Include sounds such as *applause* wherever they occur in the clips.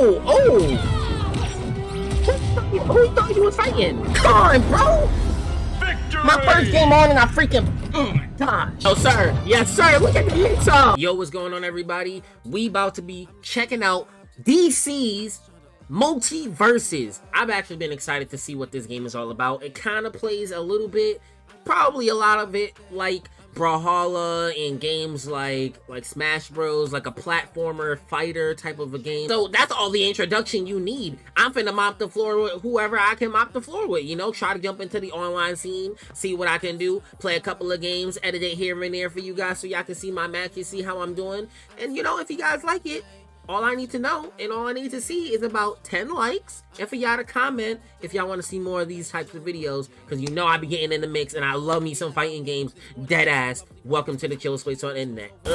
Oh, oh. Who thought you was fighting? Come on, bro. Victory! My first game on and I freaking. Oh my gosh. Oh, sir. Yes, sir. Look at the mix up. Yo, what's going on, everybody? We about to be checking out DC's Multiversus. I've actually been excited to see what this game is all about. It kind of plays a little bit, probably a lot of it like Brawlhalla in games like like Smash Bros, like a platformer fighter type of a game. So that's all the introduction you need. I'm finna mop the floor with whoever I can mop the floor with, you know, try to jump into the online scene, see what I can do, play a couple of games, edit it here and there for you guys so y'all can see my matches, see how I'm doing. And you know, if you guys like it, all I need to know and all I need to see is about 10 likes and for y'all to comment if y'all want to see more of these types of videos because you know I be getting in the mix and I love me some fighting games dead ass welcome to the chill space on internet. I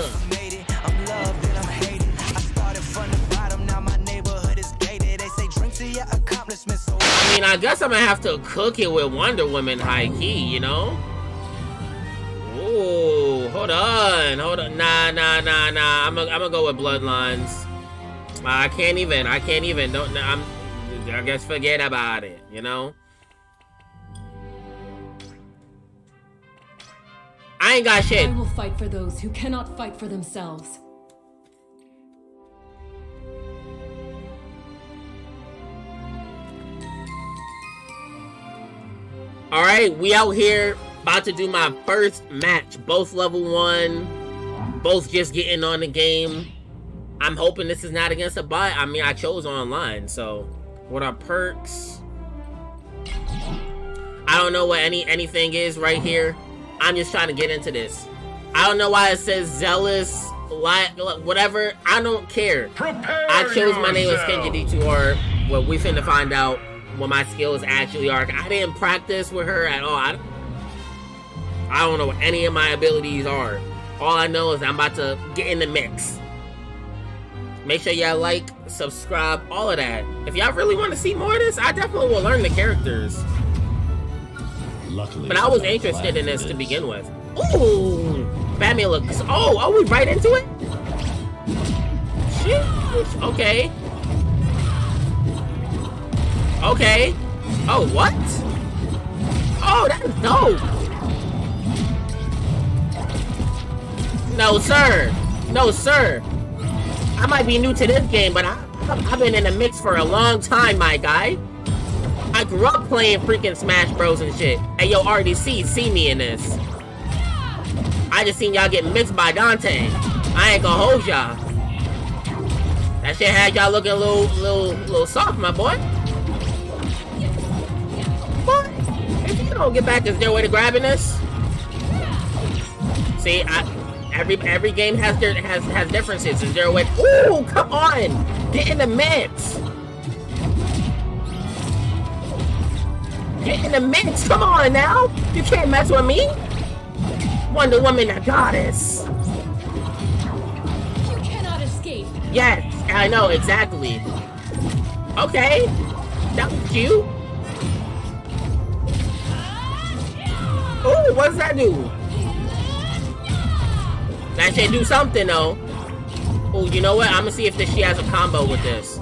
mean, I guess I'm gonna have to cook it with Wonder Woman high key, you know? Ooh, hold on, hold on. Nah, nah, nah, nah. I'm gonna go with Bloodlines. I can't even. I can't even. Don't. I'm. I guess forget about it. You know. I ain't got shit. I will fight for those who cannot fight for themselves. All right, we out here about to do my first match. Both level one, both just getting on the game. I'm hoping this is not against a bot. I mean, I chose online, so what are perks? I don't know what any anything is right here. I'm just trying to get into this. I don't know why it says zealous, like whatever. I don't care. Prepare I chose my name as Kenja D2R. Well, we finna find out what my skills actually are. I didn't practice with her at all. I, I don't know what any of my abilities are. All I know is I'm about to get in the mix. Make sure y'all like, subscribe, all of that. If y'all really want to see more of this, I definitely will learn the characters. Luckily, but I was interested in this to begin with. Ooh, Batman looks. Oh, are we right into it? Sheesh. Okay. Okay. Oh, what? Oh, that's dope. No, sir. No, sir. I might be new to this game, but I, I've been in the mix for a long time, my guy. I grew up playing freaking Smash Bros and shit. Hey, yo, RDC, see me in this. I just seen y'all get mixed by Dante. I ain't gonna hold y'all. That shit had y'all looking a little, little, little soft, my boy. What? If you don't get back, is there a way to grabbing this? See, I every every game has their has has differences. Is there a way? Ooh, come on! Get in the mix. Get in the mix. Come on now. You can't mess with me. Wonder Woman, the goddess. You cannot escape. Yes, I know exactly. Okay, that was cute. Ah, ooh, what does that do? That should do something, though. Oh, you know what? I'm gonna see if this, she has a combo with this.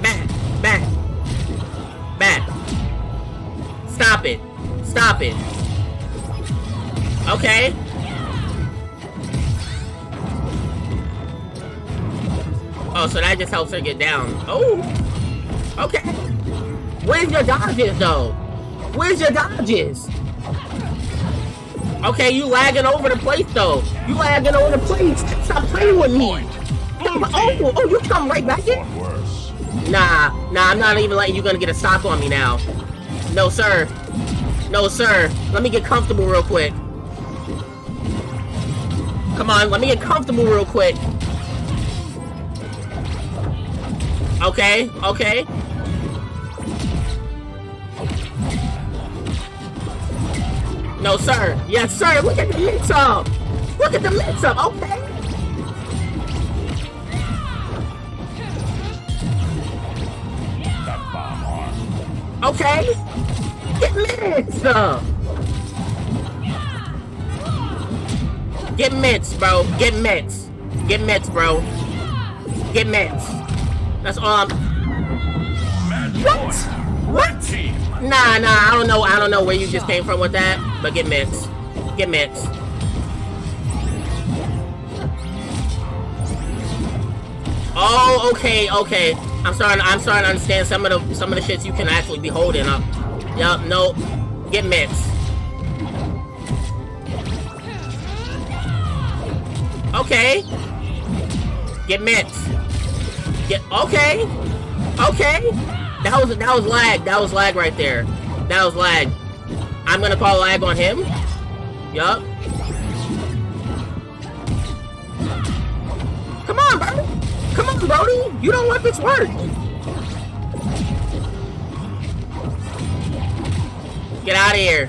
Back, back, back. Stop it. Stop it. Okay. Oh, so that just helps her get down. Oh. Okay. Where's your dodges, though? Where's your dodges? Okay, you lagging over the place though. You lagging over the place. Stop playing with me. Oh, oh, oh, you come right back in? Nah, nah, I'm not even letting you gonna get a stop on me now. No, sir. No, sir. Let me get comfortable real quick. Come on, let me get comfortable real quick. Okay, okay. No, sir. Yes, sir. Look at the mix up. Look at the mix up. Okay. Okay. Get mixed up. Get mixed, bro. Get mixed. Get mixed, bro. Get mixed. That's all I'm... What? What? Nah, nah, I don't know, I don't know where you just came from with that, but get mixed. Get mixed. Oh, okay, okay. I'm starting. I'm starting to understand some of the some of the shits you can actually be holding up. Yup. Nope. Get mixed. Okay. Get mixed. Get okay. Okay. That was that was lag. That was lag right there. That was lag. I'm gonna call lag on him. Yup. Come on, bro. Come on, Brody! You don't want this work! Get out of here!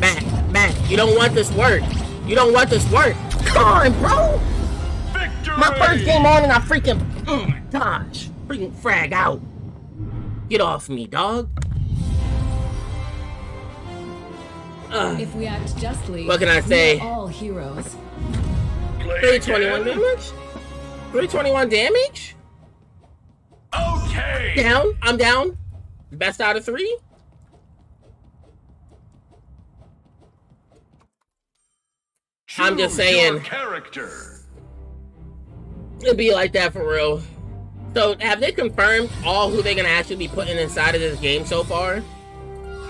Back, back. You don't want this work. You don't want this work. Come on, bro! Victory! My first game on and I freaking... Oh my gosh. Freaking frag out. Get off me, dog. If we act justly, what can I say? all heroes. 321 damage? 321 damage? Okay. Down. I'm down. Best out of three. Choose I'm just saying. Character. It'd be like that for real. So, have they confirmed all who they're gonna actually be putting inside of this game so far?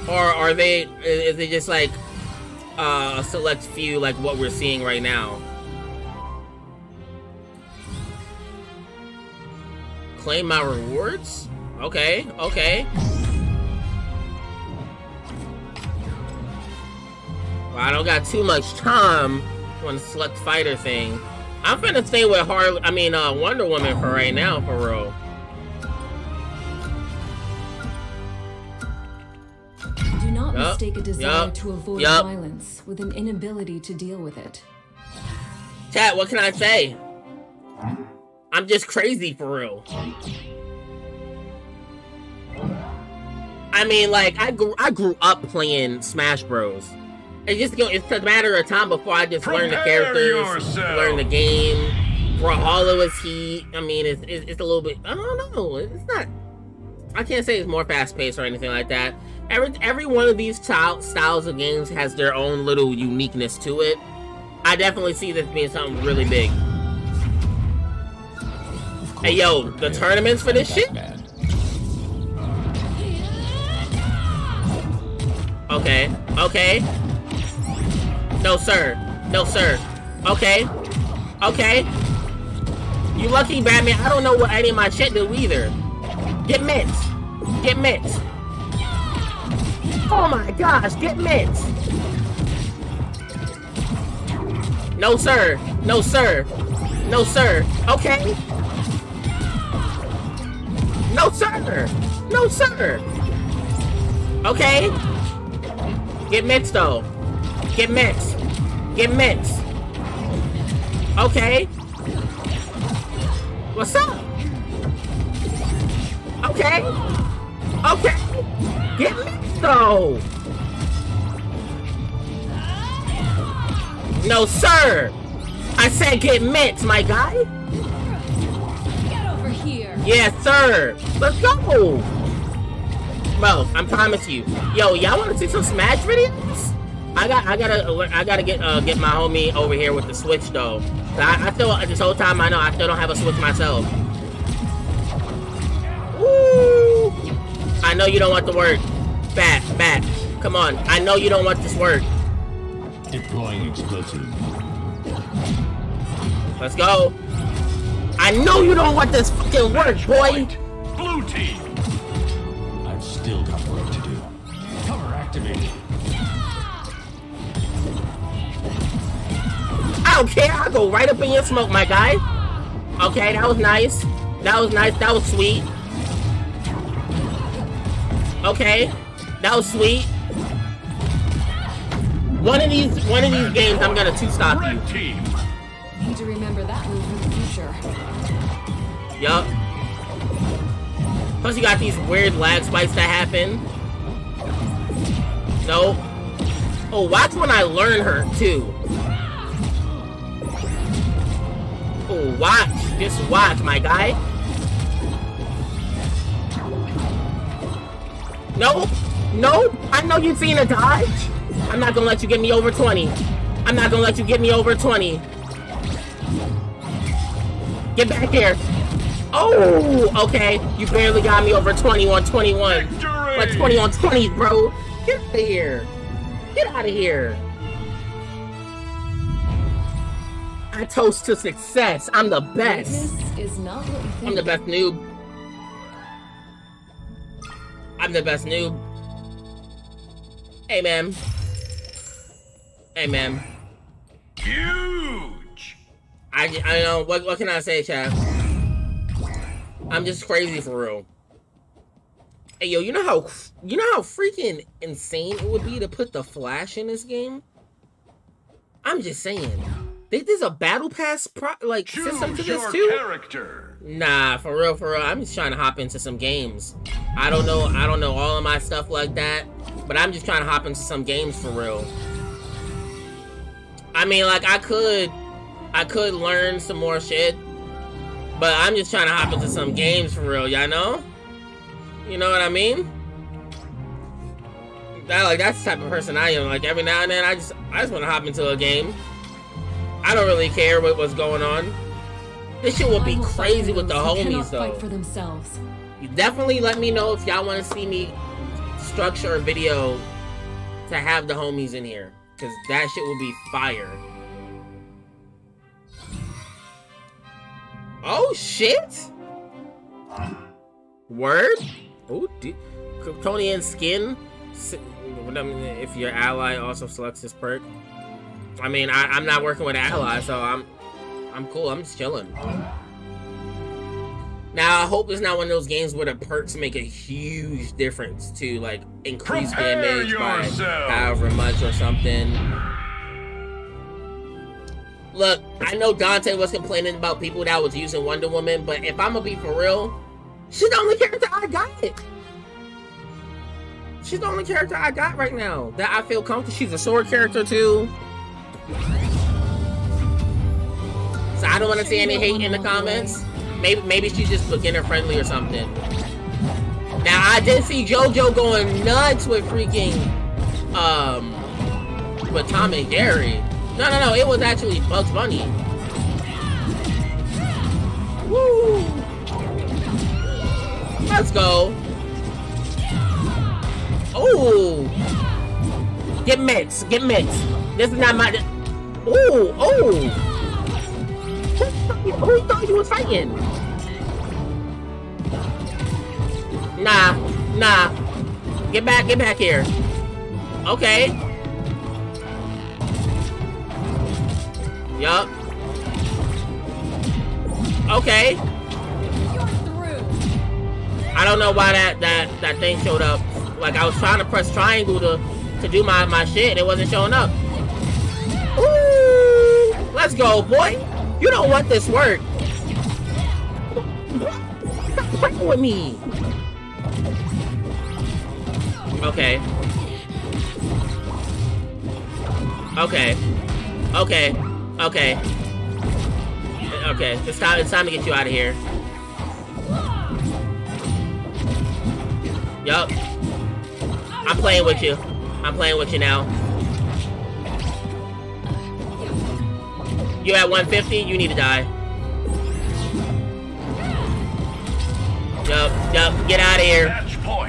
Or are they? Is it just like uh, a select few, like what we're seeing right now? Claim my rewards? Okay, okay. Well, I don't got too much time on the select fighter thing. I'm finna stay with Harley, I mean, uh, Wonder Woman for right now, for real. Mistake a desire yep. to avoid yep. violence with an inability to deal with it. Chat, what can I say? Hmm? I'm just crazy for real. I mean, like I grew I grew up playing Smash Bros. It's just it's a matter of time before I just Prepare learn the characters, yourself. learn the game. For Brawlhalla is he? I mean, it's, it's, it's a little bit. I don't know. It's not. I can't say it's more fast paced or anything like that. Every every one of these styles of games has their own little uniqueness to it. I definitely see this being something really big. Hey yo, the tournaments for this shit? Okay, okay. No sir, no sir. Okay, okay. You lucky Batman, I don't know what any of my shit do either. Get mitts. Get mitts. Oh my gosh, get mitts. No sir, no sir, no sir. Okay. No, sir! No, sir! Okay? Get mixed, though. Get mixed. Get mixed. Okay? What's up? Okay? Okay? Get mixed, though! No, sir! I said get mixed, my guy! Yes, sir. Let's go. Bro, I'm promising you. Yo, y'all want to see some Smash videos? I got, I gotta, I gotta get, uh, get my homie over here with the Switch though. I, I still, this whole time I know I still don't have a Switch myself. I know you don't want the work. Bat, bat. Come on. I know you don't want this work. Deploying explosive. Let's go. I know you don't want this fucking work, boy! Blue team! I've still got work to do. Cover activated. I don't care, I'll go right up in your smoke, my guy. Okay, that was nice. That was nice, that was sweet. Okay, that was sweet. One of these, one of these games, I'm gonna two-stock you. Team. Need to remember that move in the future. Yup. Plus you got these weird lag spikes that happen. No. Oh, watch when I learn her, too. Oh, watch. Just watch, my guy. No. No. I know you've seen a dodge. I'm not gonna let you get me over 20. I'm not gonna let you get me over 20. Get back here. Oh, okay. You barely got me over 20 on 21. Victory! But 20 on 20, bro. Get out of here. Get out of here. I toast to success. I'm the best. I'm the best noob. I'm the best noob. Hey, man. Hey, man. Huge. I, I know. What, what can I say, chat? I'm just crazy for real. Hey, yo, you know how you know how freaking insane it would be to put the Flash in this game? I'm just saying. There's a battle pass pro like Choose system to this too. Character. Nah, for real, for real. I'm just trying to hop into some games. I don't know. I don't know all of my stuff like that, but I'm just trying to hop into some games for real. I mean, like I could, I could learn some more shit, but I'm just trying to hop into some games for real. Y'all know? You know what I mean? That like that's the type of person I am. Like every now and then, I just I just want to hop into a game. I don't really care what, what's going on. This shit will be crazy with the homies though. Fight for themselves. You definitely let me know if y'all want to see me structure a video to have the homies in here, cause that shit will be fire. Oh shit! Word? Oh, Kryptonian skin. If your ally also selects this perk. I mean, I, am not working with ally, so I'm, I'm cool. I'm just chilling. Now, I hope it's not one of those games where the perks make a huge difference to like increase Prepare damage yourself. by however much or something. Look, I know Dante was complaining about people that was using Wonder Woman, but if I'm gonna be for real, She's the only character I got. She's the only character I got right now that I feel comfortable. She's a sword character too. So I don't want to see any hate in the comments. Maybe maybe she's just beginner friendly or something. Now I did see JoJo going nuts with freaking um with Tom and Jerry. No no no, it was actually Bugs Bunny. Woo! Let's go. Oh. Get mixed. Get mixed. This is not my... Oh, oh. Who thought you was fighting? Nah, nah. Get back, get back here. Okay. Yup. Okay. I don't know why that, that, that thing showed up. Like, I was trying to press triangle to, to do my, my shit, and it wasn't showing up. Ooh, let's go, boy. You don't want this work. Stop with me. Okay. Okay. Okay. Okay. Okay. It's time, it's time to get you out of here. Yup. I'm playing with you. I'm playing with you now. You at 150? You need to die. Yup, yup. Get out of here.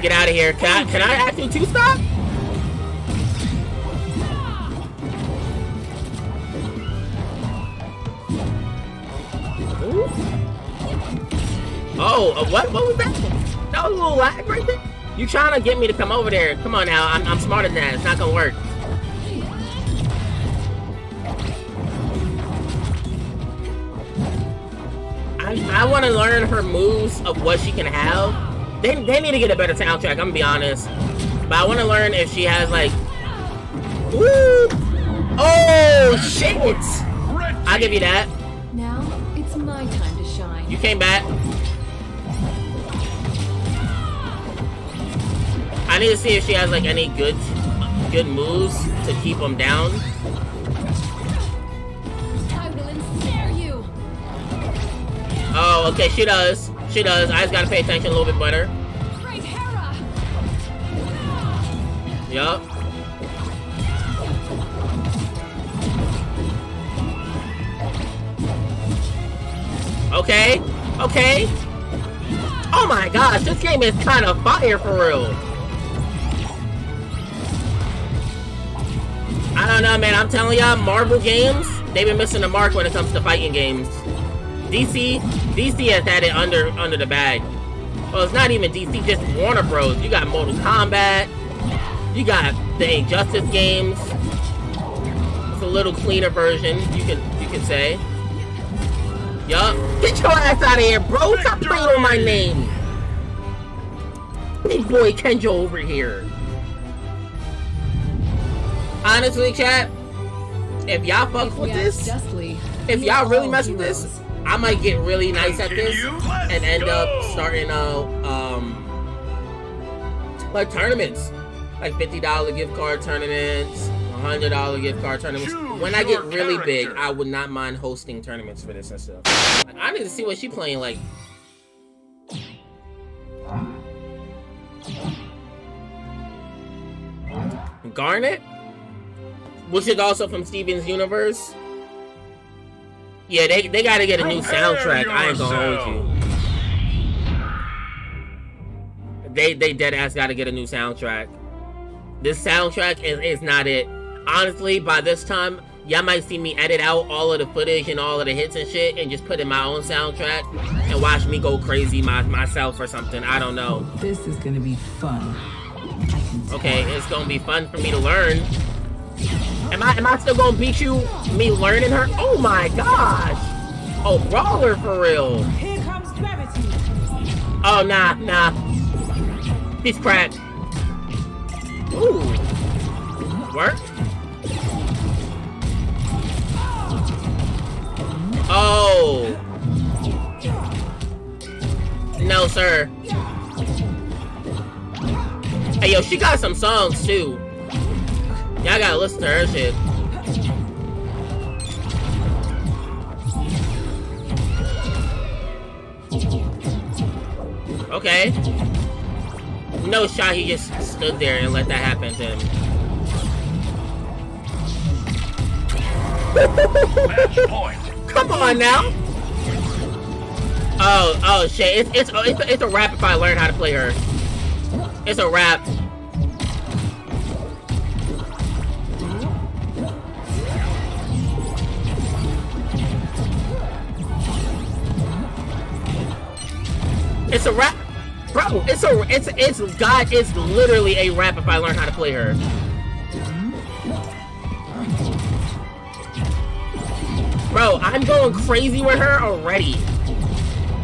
Get out of here. Can I, can I actually two-stock? Oh, uh, what? What was that? That was a little lag right there. You trying to get me to come over there? Come on now, I'm, I'm smarter than that. It's not gonna work. I, want to learn her moves of what she can have. They, they need to get a better soundtrack, I'm gonna be honest. But I want to learn if she has like... Woo! Oh, shit! I'll give you that. Now, it's my time to shine. You came back. I need to see if she has like any good good moves to keep them down. Oh, okay, she does. She does. I just gotta pay attention a little bit better. Yup. Okay. Okay. Oh my gosh, this game is kind of fire for real. I don't know, man. I'm telling y'all, Marvel games, they've been missing the mark when it comes to fighting games. DC, DC has had it under under the bag. Well, it's not even DC, just Warner Bros. You got Mortal Kombat. You got the Injustice games. It's a little cleaner version, you can you can say. Yup. Get your ass out of here, bro! Stop playing on my name! Big boy Kenjo over here. Honestly, chat, if y'all fuck with this, justly, if y'all really mess with this, I might get really nice at this and end up starting out, um, like tournaments. Like $50 gift card tournaments, $100 gift card tournaments. When I get really big, I would not mind hosting tournaments for this and stuff. Like, I need to see what she playing like. Garnet? Which is also from Steven's Universe. Yeah, they, they gotta get a new soundtrack. I ain't gonna hold you. They they dead ass gotta get a new soundtrack. This soundtrack is, is not it. Honestly, by this time, y'all might see me edit out all of the footage and all of the hits and shit and just put in my own soundtrack and watch me go crazy my, myself or something. I don't know. This is gonna be fun. Okay, it's gonna be fun for me to learn. Am I am I still gonna beat you? Me learning her? Oh my gosh! Oh, brawler for real. Here comes gravity. Oh nah, nah. He's cracked. Ooh. Work. Oh. No, sir. Hey, yo, she got some songs, too. Y'all gotta listen to her shit. Okay. No shot, he just stood there and let that happen to him. Come on now! Oh, oh shit, it's, it's, it's, it's a rap if I learn how to play her. It's a rap. It's a rap, bro. It's a it's it's God. It's literally a rap if I learn how to play her. Bro, I'm going crazy with her already.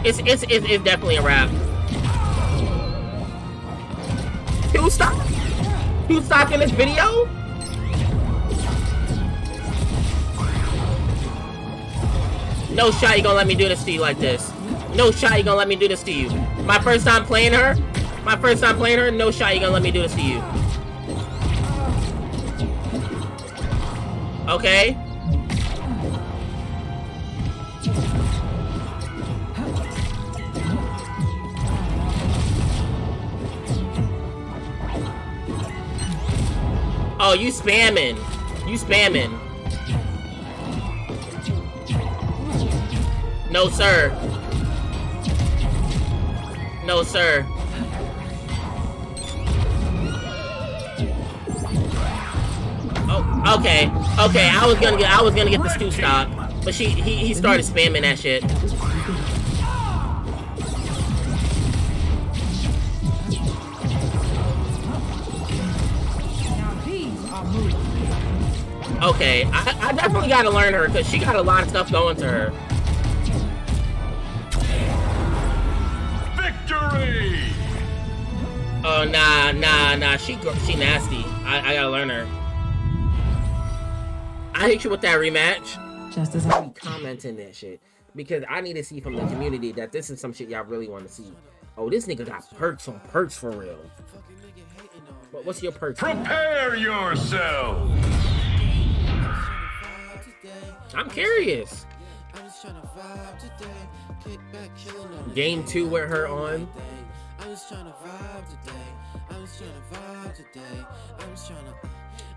It's it's it's, it's definitely a rap. Two stock? Two stock in this video? No shot you gonna let me do this to you like this. No shot you gonna let me do this to you. My first time playing her, my first time playing her, no shot you gonna let me do this to you. Okay. Oh, you spamming. You spamming. No, sir. No, sir. Oh, okay. Okay, I was gonna get I was gonna get the stew stop. But she he, he started spamming that shit. Okay, I, I definitely gotta learn her because she got a lot of stuff going to her. Oh nah nah nah she she nasty. I, I gotta learn her. I hit you with that rematch. Just as I be commenting that shit because I need to see from the community that this is some shit y'all really want to see. Oh, this nigga got perks on perks for real. But what's your perks? Prepare yourself. I'm curious. Game two with her on.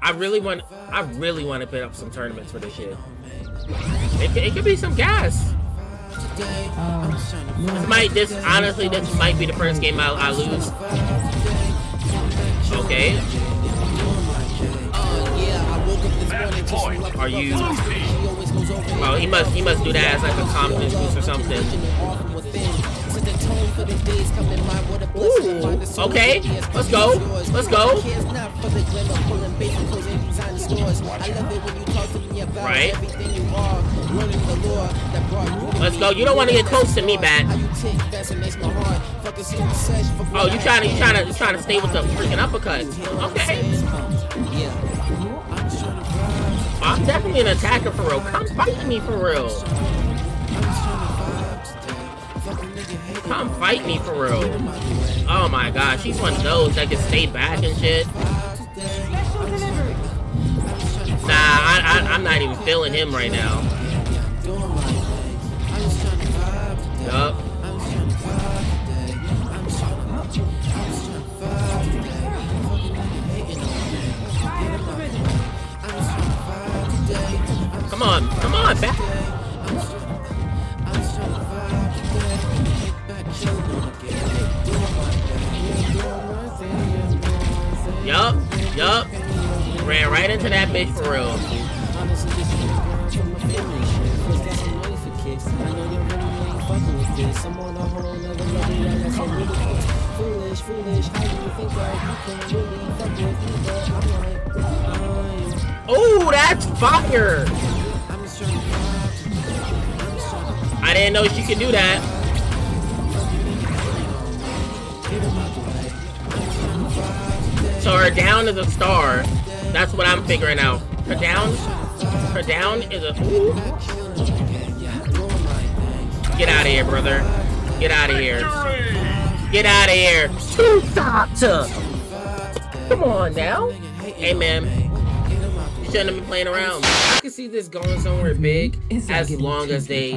I really want, I really want to put up some tournaments for this shit. It, it could be some gas. Um, this might, this honestly, this might be the first game I, I lose. Okay. Are you? Oh, he must, he must do that as like a confidence boost or something. Ooh, okay, let's go, let's go. Right. Let's go. You don't want to get close to me, Bat. Oh, you trying to you trying to you trying to stay with the freaking uppercut. Okay. I'm definitely an attacker for real. Come fight me for real. Come fight me for real. Oh my gosh, she's one of those that can stay back and shit. Nah, I, I, I'm not even feeling him right now. Yup. Come on, come on, back. Yup, yup. Ran right into that bitch for real. Foolish, foolish, how you think can really with but I'm like, Oh, that's fire! I didn't know she could do that. Her down is a star. That's what I'm figuring out. Her down, her down is a. Ooh. Get out of here, brother. Get out of here. Get out of here. Two doctor. Come on now. Hey, man You shouldn't have been playing around. I can see this going somewhere big as long as they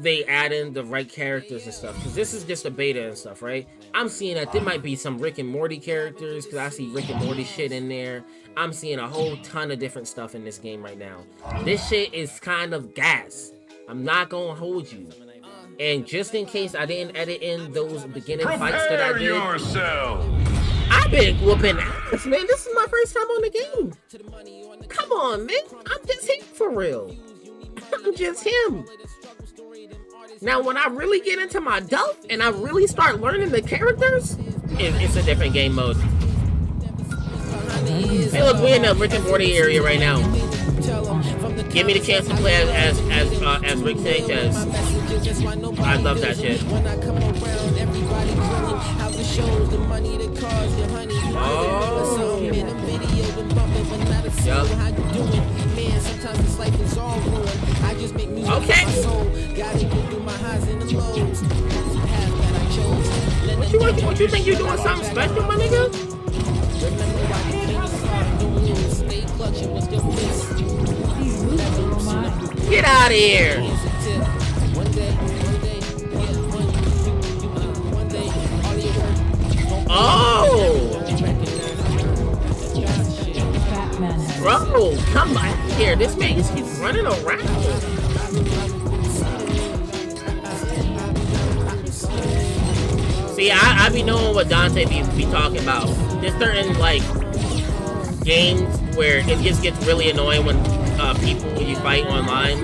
they add in the right characters and stuff. Because this is just a beta and stuff, right? I'm seeing that there might be some Rick and Morty characters because I see Rick and Morty shit in there. I'm seeing a whole ton of different stuff in this game right now. This shit is kind of gas. I'm not gonna hold you. And just in case I didn't edit in those beginning Prepare fights that I did. Yourself. I've been whooping ass, man. This is my first time on the game. Come on, man. I'm just him for real. *laughs* I'm just him. Now, when I really get into my duff and I really start learning the characters, it, it's a different game mode. Hey, look, we're in the Rick and Morty area right now. Give me the chance to play as as as, uh, as Rick Sanchez. I love that shit. Oh. Okay. What you, what, what you think you're doing something special, my nigga? Get out of here! Oh! Bro, come back here. This man just keeps running around. See, I, I be knowing what Dante be, be talking about. There's certain, like, games where it just gets really annoying when uh, people you fight online,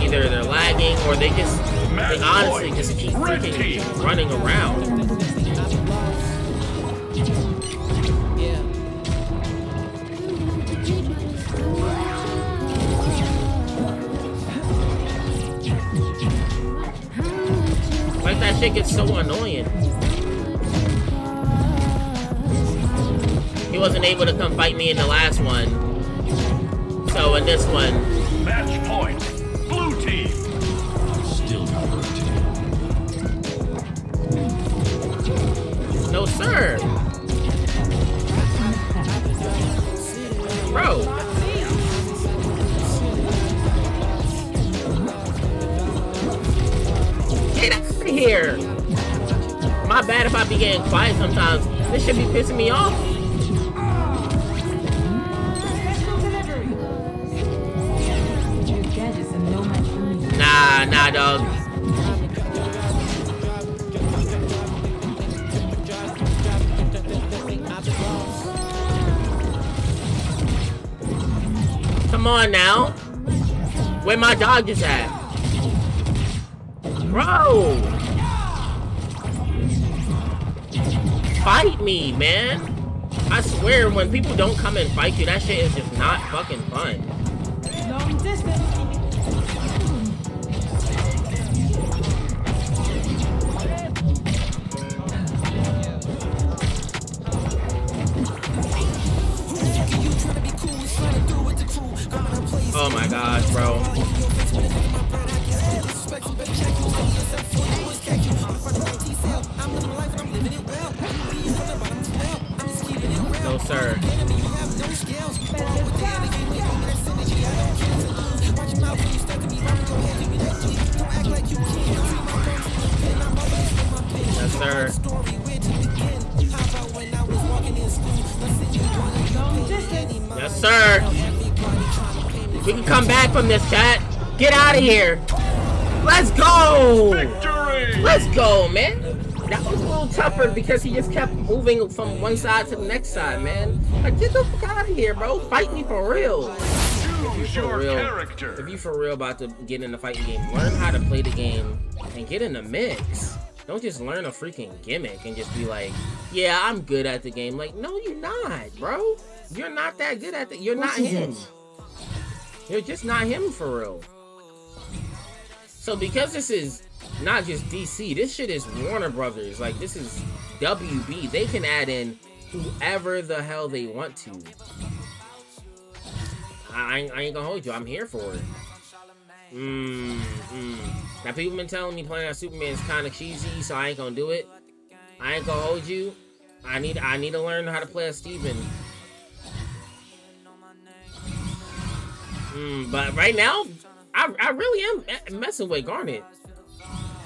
either they're lagging or they just, they honestly just keep freaking running around. Like that shit gets so annoying. He wasn't able to come fight me in the last one. Oh, so in this one. Match point. Blue team. Still got work. No sir. Bro. Get out. of here. My bad if I be getting quiet sometimes. This should be pissing me off. Nah, dog. Come on now. Where my dog is at? Bro! Fight me, man! I swear, when people don't come and fight you, that shit is just not fucking fun. Long distance. Gosh, bro. No, sir. Yes, sir. Yes, sir. We can come back from this, chat. Get out of here. Let's go. Victory. Let's go, man. That was a little tougher because he just kept moving from one side to the next side, man. Like, get the fuck out of here, bro. Fight me for real. If you for real, character. if you for real about to get in the fighting game, learn how to play the game and get in the mix. Don't just learn a freaking gimmick and just be like, yeah, I'm good at the game. Like, no, you're not, bro. You're not that good at it. You're what not him. It? You're just not him for real. So because this is not just DC, this shit is Warner Brothers. Like this is WB. They can add in whoever the hell they want to. I, I ain't gonna hold you. I'm here for it. Mmm. Mm. Now people been telling me playing as Superman is kind of cheesy, so I ain't gonna do it. I ain't gonna hold you. I need I need to learn how to play as Steven. Mm, but right now, I, I really am messing with Garnet.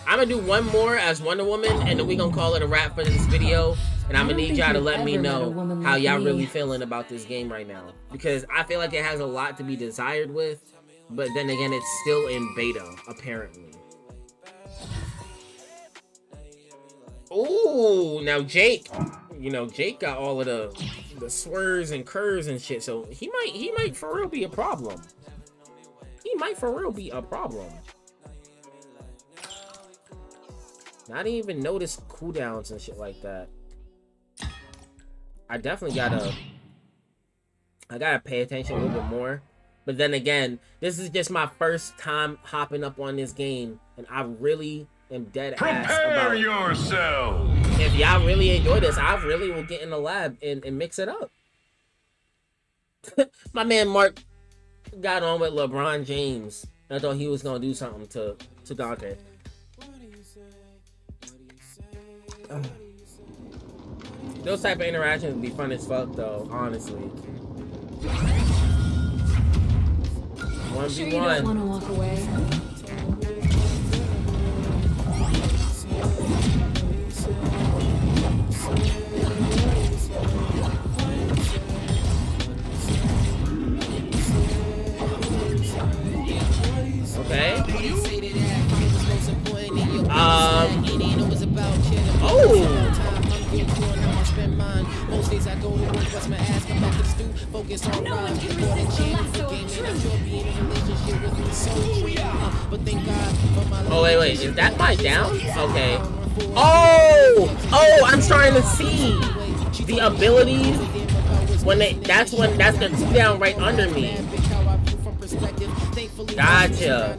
I'm gonna do one more as Wonder Woman, and then we gonna call it a wrap for this video. And I'm gonna need y'all to let me know how y'all really feeling about this game right now. Because I feel like it has a lot to be desired with, but then again, it's still in beta, apparently. Ooh, now Jake, you know, Jake got all of the the swerves and curves and shit, so he might he might for real be a problem he might for real be a problem. I didn't even notice cooldowns and shit like that. I definitely gotta... I gotta pay attention a little bit more. But then again, this is just my first time hopping up on this game. And I really am dead Prepare ass about... yourself! If y'all really enjoy this, I really will get in the lab and, and mix it up. *laughs* my man Mark got on with LeBron James. I thought he was gonna do something to to Dante. *sighs* Those type of interactions would be fun as fuck though, honestly. One v one. Um. Oh. Most days I go to work, my ass, to stew, focus on no rhyme, before the game is the game, and I'm sure being in a relationship with me so. Uh, but thank God for my Oh, wait, wait, is that my down? Okay. Oh! Oh, I'm starting to see the abilities when they, that's when, that's the down right under me. Gotcha.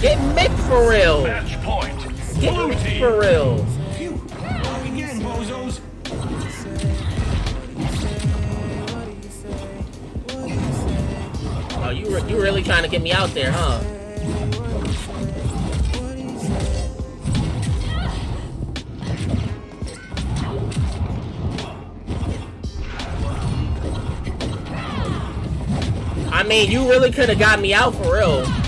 Get Mick for real. Match point. Get Mick for real. Again, bozos. Oh, you re you really trying to get me out there, huh? I mean, you really could have got me out for real.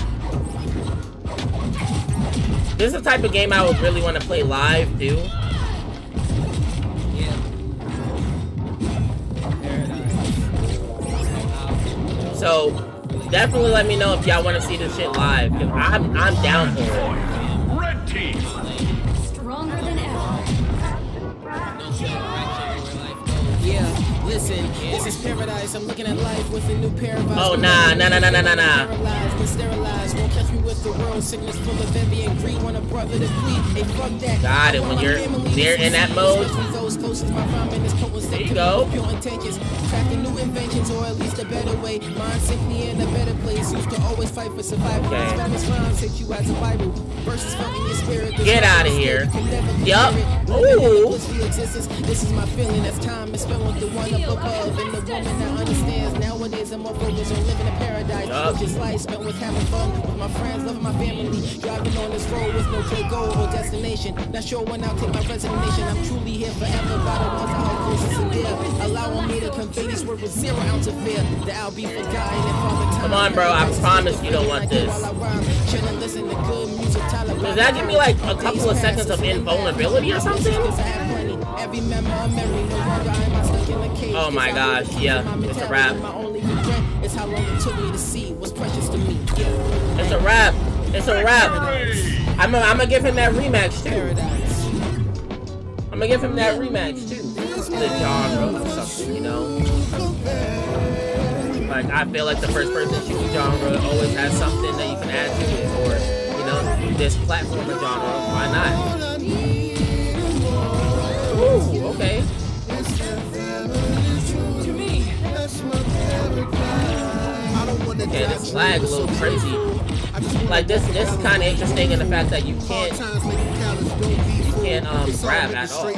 This is the type of game I would really want to play live, too. So, definitely let me know if y'all want to see this shit live, because I'm, I'm down for it. Red team. Stronger than ever. Yeah, listen, this is paradise. I'm looking at life with a new pair of eyes. Oh, nah, nah, nah, nah, nah, nah, nah. With the world. Sickness full of envy and greed. Want a brother to bleed hey fuck that. Got it. When you're there in that mode there you go. Crafting new inventions or at least a better way. Mind symphony in a better place. Used to always fight for survival. Okay. Spanish rhymes take you as a bible. Verses felt in your spirit. Get out of here. yup. Ooh. this is my feeling. As time is spent with the one up above and the woman more focused on living in paradise. Yep. is life spent with having fun with my friends loving my family. Driving on this road with no clear goal or destination. Not sure when I'll take my resignation. I'm truly here forever by the ones I hold closest and dear allowing me to convey these words with zero ounce of fear. That I'll be forgotten if all the time come on bro. I promise you don't want this. does that give me like a couple of seconds of invulnerability or something? Oh my gosh, yeah, it's a wrap. It's how long it took me to see what's precious to me. It's a wrap. It's a wrap. I'm gonna give him that rematch too. I'm gonna give him that rematch too. The genre or something, you know. Like I feel like the first person shooting genre always has something that you can add to it, or you know, this platformer genre. Why not? Ooh, okay. Okay, this lag a little crazy. Like this, this is kind of interesting in the fact that you can't, you can't um grab at all.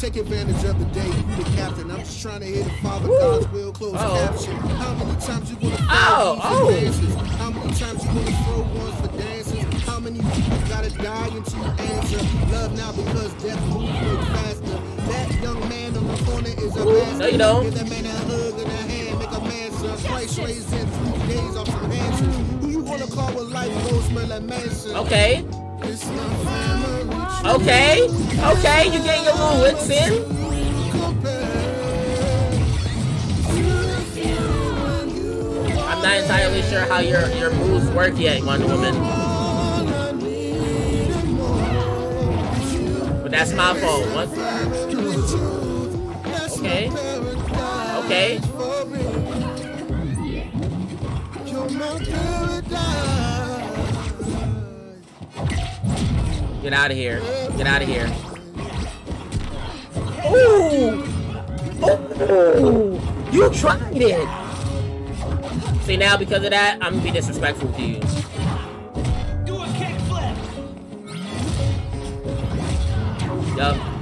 Take advantage of the day, you the captain. I'm just trying to hear the father God's will close oh. caption. How many times you gonna oh, oh. dances? How many times you gonna throw ones for dances? How many people gotta die until you answer? Love now because death moves faster. That young man on the corner is a master. No, you don't. Price raised in three days off some answers. Who you wanna call with life goes like Manson? Okay. Okay. Okay, you getting your little wits in. I'm not entirely sure how your your moves work yet, Wonder Woman. But that's my fault. What? Okay. Okay. Get out of here. Get out of here. Ooh! Ooh! You tried it! See, now because of that, I'm gonna be disrespectful to you. Yup.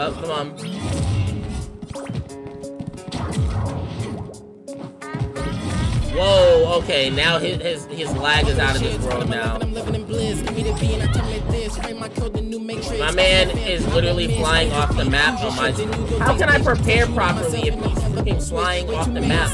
Yup, come on. Whoa, okay, now his, his, his lag is out of this world now. My man is literally flying off the map on my... How can I prepare properly if fucking flying off the map?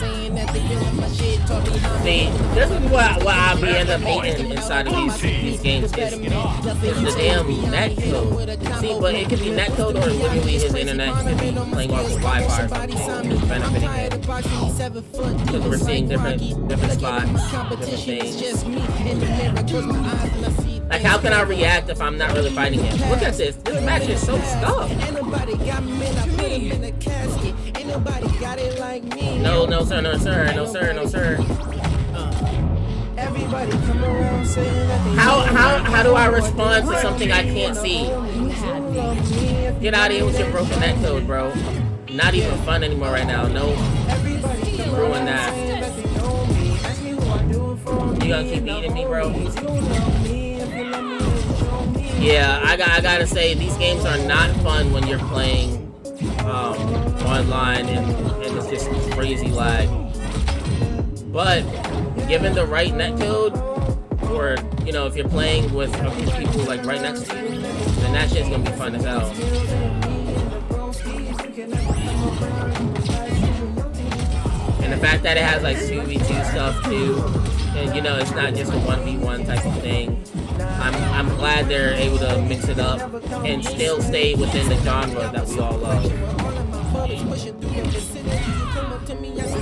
See, this is what, what I be end up hating inside of these, these games is, is the damn netcode. See, but it could be netcode or literally his internet could be playing off the Wi-Fi or something, benefiting it. Because we're seeing different, different spots, different things. Like, how can I react if I'm not really fighting him? Look at this. This match is so stuck. No, no, sir, no, sir, no, sir, no, sir. How how how do I respond to something I can't see? Get out of here with your broken net code, bro. Not even fun anymore right now. No, ruin that. You gonna keep eating me, bro? Yeah, I got I gotta say these games are not fun when you're playing um, online and, and it's just crazy lag. But given the right netcode, or you know, if you're playing with a few people like right next to you, then that shit's gonna be fun as hell. And the fact that it has like 2v2 stuff too, and you know, it's not just a 1v1 type of thing. I'm, I'm glad they're able to mix it up and still stay within the genre that we all love.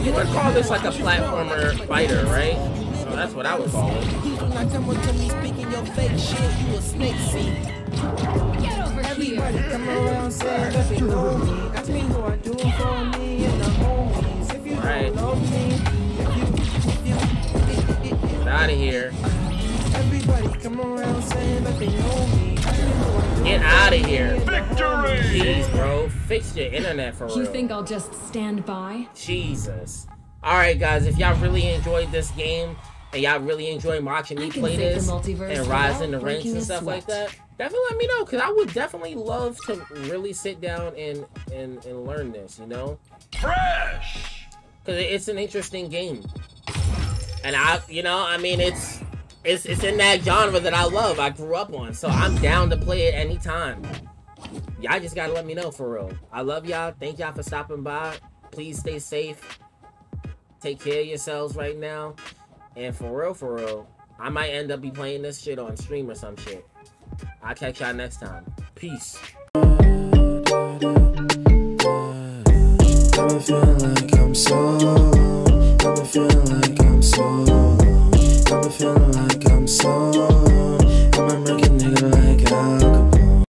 You would call this like a platformer fighter, right? Oh, that's what I would call it. Out of here. Get out of here. Victory! Jeez, bro. Fix your internet for real. You think I'll just stand by? Jesus. Alright, guys, if y'all really enjoyed this game and y'all really enjoy watching me play this and rise in the without ranks and a stuff like that, definitely let me know because I would definitely love to really sit down and, and, and learn this, you know? Fresh! Because it's an interesting game. And I, you know, I mean, it's it's it's in that genre that I love. I grew up on, so I'm down to play it anytime. Y'all just gotta let me know for real. I love y'all. Thank y'all for stopping by. Please stay safe. Take care of yourselves right now. And for real, for real, I might end up be playing this shit on stream or some shit. I'll catch y'all next time. Peace. Been feeling like I'm so Feeling like I'm so feeling like I'm so I'm a nigga like I